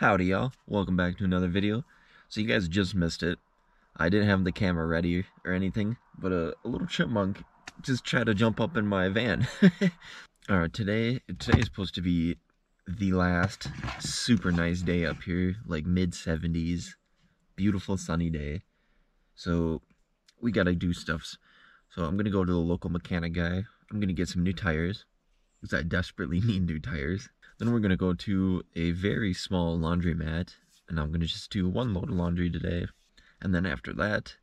Howdy y'all, welcome back to another video. So you guys just missed it. I didn't have the camera ready or anything, but a, a little chipmunk just tried to jump up in my van. Alright, today, today is supposed to be the last super nice day up here, like mid 70s, beautiful sunny day. So we gotta do stuff. So I'm gonna go to the local mechanic guy. I'm gonna get some new tires, because I desperately need new tires. Then we're gonna go to a very small laundromat, and I'm gonna just do one load of laundry today. And then after that,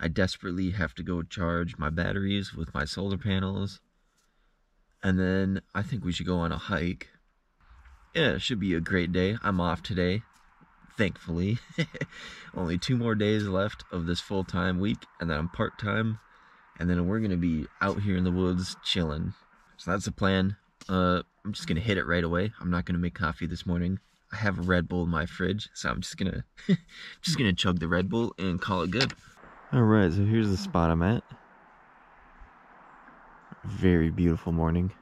I desperately have to go charge my batteries with my solar panels. And then I think we should go on a hike. Yeah, it should be a great day. I'm off today, thankfully. Only two more days left of this full-time week, and then I'm part-time. And then we're gonna be out here in the woods chilling. So that's the plan. Uh, I'm just gonna hit it right away. I'm not gonna make coffee this morning. I have a Red Bull in my fridge, so I'm just gonna just gonna chug the Red Bull and call it good. All right, so here's the spot I'm at. Very beautiful morning.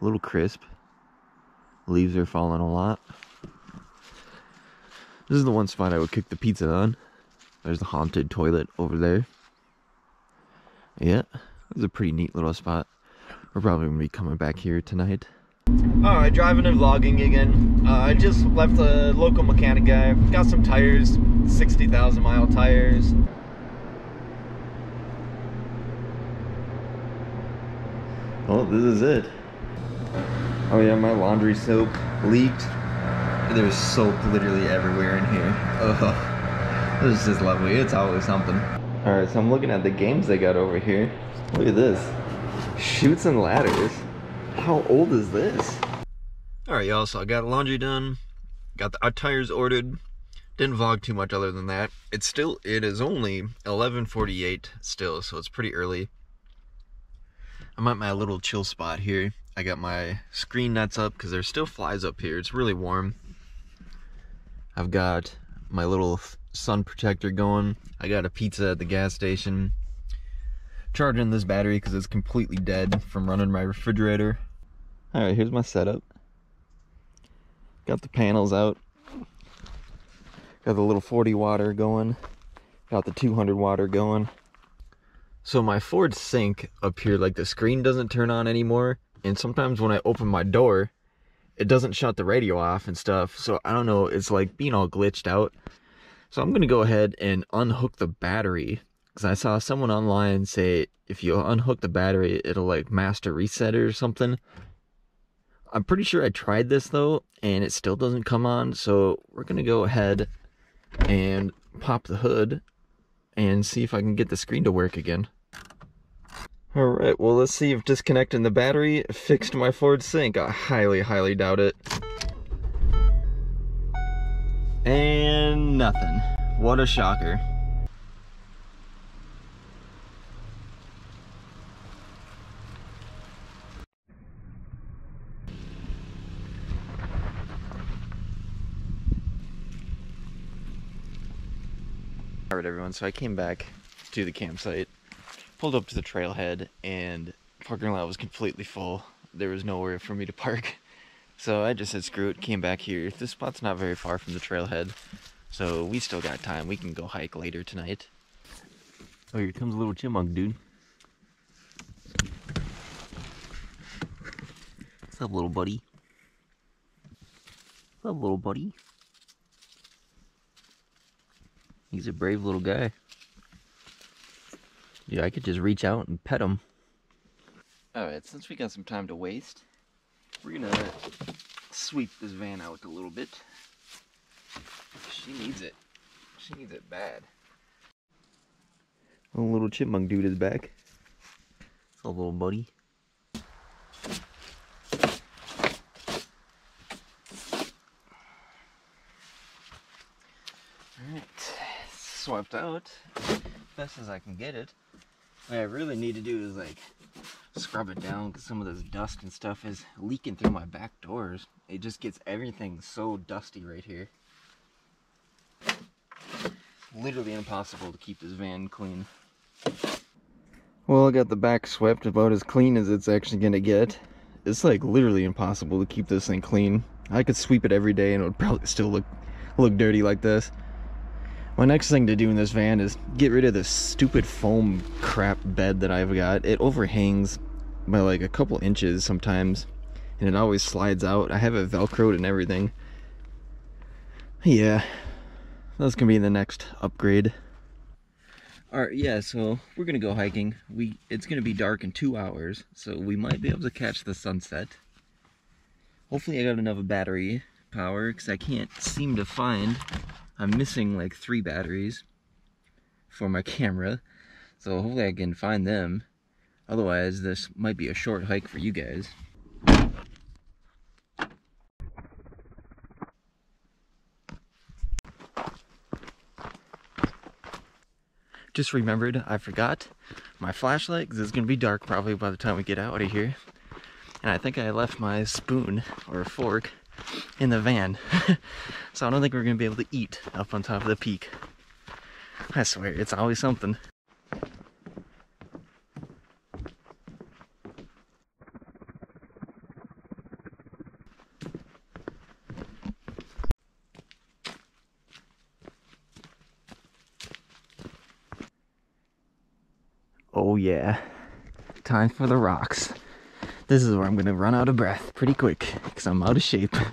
A little crisp. Leaves are falling a lot. This is the one spot I would cook the pizza on. There's the haunted toilet over there. Yeah, it's a pretty neat little spot. We're probably gonna be coming back here tonight. Alright, driving and vlogging again. Uh, I just left a local mechanic guy. Got some tires, 60,000 mile tires. Oh, this is it. Oh yeah, my laundry soap leaked. There's soap literally everywhere in here. Oh, this is just lovely. It's always something. Alright, so I'm looking at the games they got over here. Look at this. Chutes and ladders. How old is this? Alright y'all, so I got laundry done. Got the, our tires ordered. Didn't vlog too much other than that. It's still, it is only 11.48 still, so it's pretty early. I'm at my little chill spot here. I got my screen nets up because there's still flies up here. It's really warm. I've got my little sun protector going. I got a pizza at the gas station. Charging this battery because it's completely dead from running my refrigerator. Alright, here's my setup. Got the panels out. Got the little 40 water going. Got the 200 water going. So my Ford Sync up here, like the screen doesn't turn on anymore. And sometimes when I open my door, it doesn't shut the radio off and stuff. So I don't know, it's like being all glitched out. So I'm to go ahead and unhook the battery. Because I saw someone online say if you unhook the battery, it'll like master reset it or something. I'm pretty sure I tried this though, and it still doesn't come on. So we're to go ahead and pop the hood and see if I can get the screen to work again. Alright, well let's see if disconnecting the battery fixed my Ford Sync. I highly, highly doubt it. And nothing. What a shocker. Alright everyone, so I came back to the campsite, pulled up to the trailhead, and parking lot was completely full. There was nowhere for me to park. So I just said screw it, came back here. This spot's not very far from the trailhead, so we still got time. We can go hike later tonight. Oh, here comes a little chipmunk, dude. What's up, little buddy? What's up, little buddy? He's a brave little guy. Yeah, I could just reach out and pet him. Alright, since we got some time to waste, we're gonna sweep this van out a little bit. She needs it. She needs it bad. Oh, little chipmunk dude is back. It's a little buddy. Alright, swept out best as I can get it. What I really need to do is like scrub it down because some of this dust and stuff is leaking through my back doors. It just gets everything so dusty right here. Literally impossible to keep this van clean. Well, I got the back swept about as clean as it's actually gonna get. It's like literally impossible to keep this thing clean. I could sweep it every day and it would probably still look look dirty like this. My next thing to do in this van is get rid of this stupid foam crap bed that I've got. It overhangs by like a couple inches sometimes, and it always slides out. I have it velcroed and everything. Yeah, that's gonna be the next upgrade. Alright, yeah, so we're gonna go hiking. We It's gonna be dark in two hours, so we might be able to catch the sunset. Hopefully I got enough battery power, because I can't seem to find... I'm missing like three batteries for my camera, so hopefully I can find them. Otherwise, this might be a short hike for you guys. just remembered I forgot my flashlight because it's gonna be dark probably by the time we get out of here and I think I left my spoon or fork in the van. So I don't think we're gonna be able to eat up on top of the peak. I swear it's always something. Oh yeah, time for the rocks. This is where I'm gonna run out of breath pretty quick because I'm out of shape.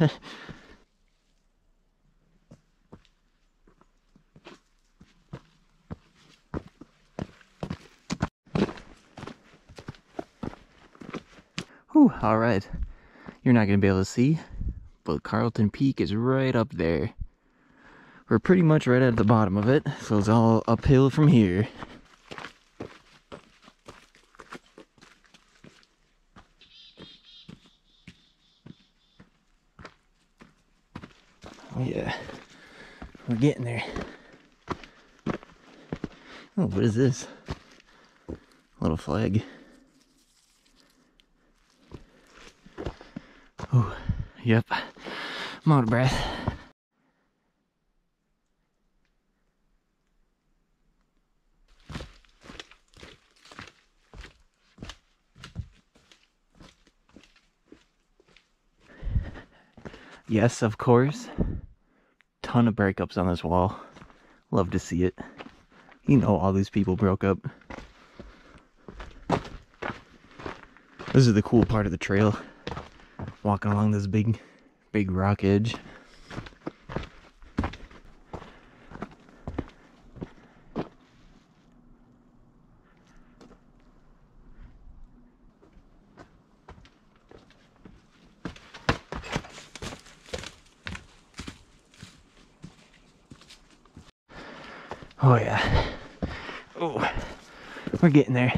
Whew, all right. You're not gonna be able to see, but Carlton Peak is right up there. We're pretty much right at the bottom of it, so it's all uphill from here. Yeah, we're getting there. Oh, what is this? Little flag. Oh, yep. I'm out of breath. Yes, of course ton of breakups on this wall. Love to see it. You know all these people broke up. This is the cool part of the trail. Walking along this big, big rock edge. Oh yeah. Oh, we're getting there.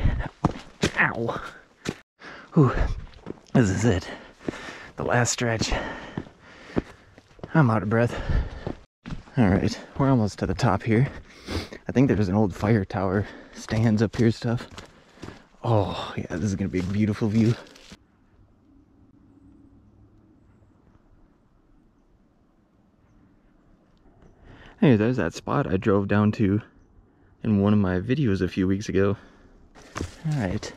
Ow. Whew. This is it. The last stretch. I'm out of breath. All right, we're almost to the top here. I think there's an old fire tower stands up here stuff. Oh yeah, this is gonna be a beautiful view. Hey, there's that spot I drove down to in one of my videos a few weeks ago. Alright,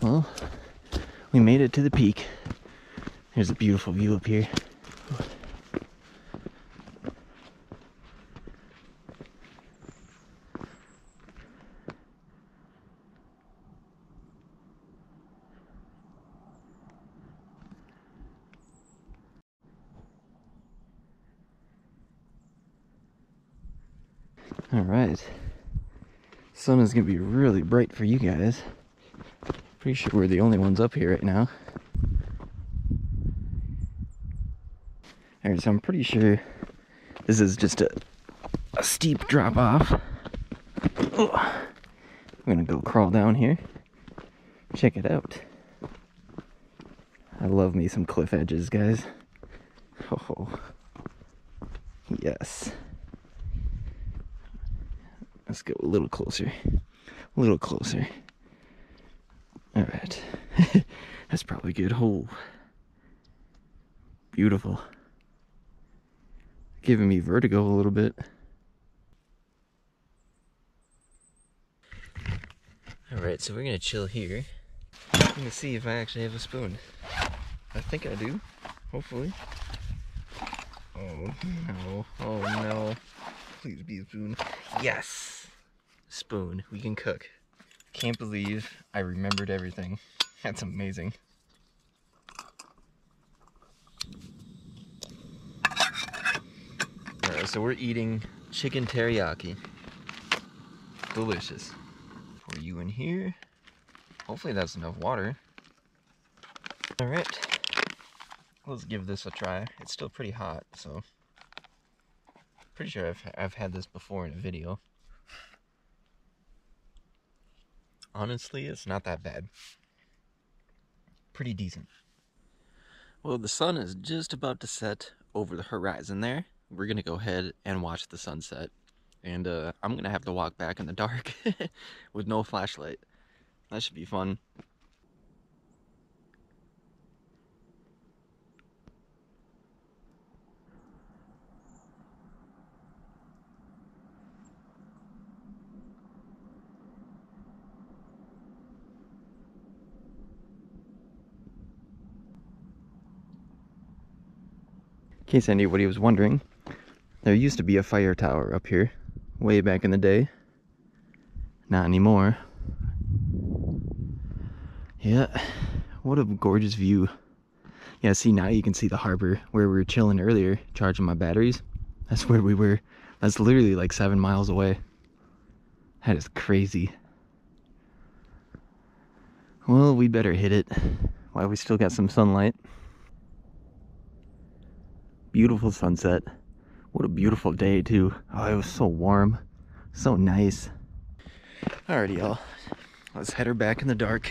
well, we made it to the peak. There's a beautiful view up here. All right. Sun is gonna be really bright for you guys. Pretty sure we're the only ones up here right now. All right, so I'm pretty sure this is just a, a steep drop off. I'm gonna go crawl down here. Check it out. I love me some cliff edges, guys. Oh, yes. Let's go a little closer. A little closer. All right. That's probably good. Oh. Beautiful. Giving me vertigo a little bit. All right, so we're gonna chill here. I'm gonna see if I actually have a spoon. I think I do, hopefully. Oh no. Oh no. Please be a spoon. Yes! Spoon. We can cook. Can't believe I remembered everything. That's amazing. Alright, so we're eating chicken teriyaki. Delicious. Pour you in here. Hopefully that's enough water. Alright. Let's give this a try. It's still pretty hot, so... Pretty sure I've, I've had this before in a video. Honestly, it's not that bad. Pretty decent. Well, the sun is just about to set over the horizon there. We're gonna go ahead and watch the sunset. And uh, I'm gonna have to walk back in the dark with no flashlight. That should be fun. Case anybody was wondering, there used to be a fire tower up here way back in the day. Not anymore. Yeah, what a gorgeous view. Yeah, see now you can see the harbor where we were chilling earlier, charging my batteries. That's where we were. That's literally like seven miles away. That is crazy. Well, we better hit it while we still got some sunlight. Beautiful sunset. What a beautiful day too. Oh, it was so warm. So nice. Alrighty y'all. Let's head her back in the dark.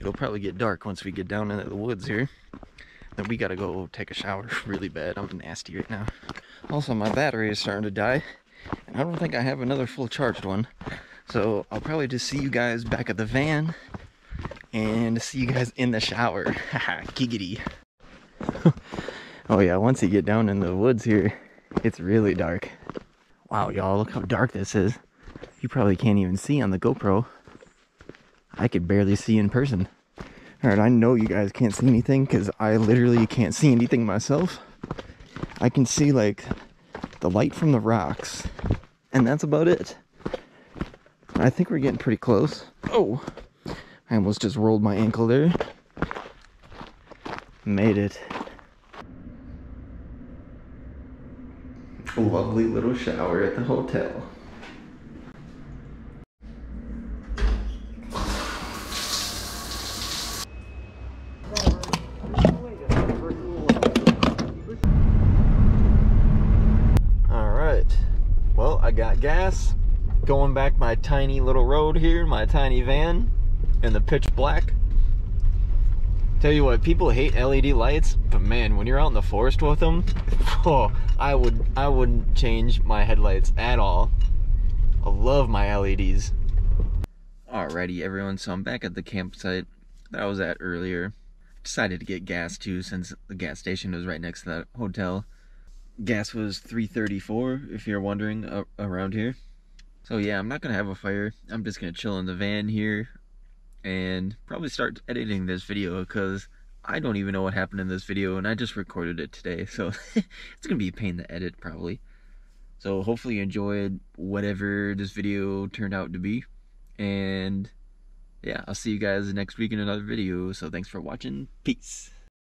It'll probably get dark once we get down into the woods here. Then we gotta go take a shower really bad. I'm nasty right now. Also, my battery is starting to die. And I don't think I have another full charged one. So I'll probably just see you guys back at the van and see you guys in the shower. Haha, giggity. oh yeah, once you get down in the woods here, it's really dark. Wow, y'all, look how dark this is. You probably can't even see on the GoPro. I could barely see in person. Alright, I know you guys can't see anything because I literally can't see anything myself. I can see like the light from the rocks and that's about it. I think we're getting pretty close. Oh, I almost just rolled my ankle there. Made it. Lovely little shower at the hotel. All right. Well, I got gas. Going back my tiny little road here, my tiny van, in the pitch black. Tell you what, people hate LED lights, but man, when you're out in the forest with them, oh, I would I wouldn't change my headlights at all. I love my LEDs. Alrighty, everyone. So I'm back at the campsite that I was at earlier. Decided to get gas too, since the gas station was right next to that hotel. Gas was 3.34, if you're wondering, uh, around here. So yeah, I'm not gonna have a fire. I'm just gonna chill in the van here and probably start editing this video because I don't even know what happened in this video and I just recorded it today so it's gonna be a pain to edit probably. So hopefully you enjoyed whatever this video turned out to be and yeah I'll see you guys next week in another video so thanks for watching. Peace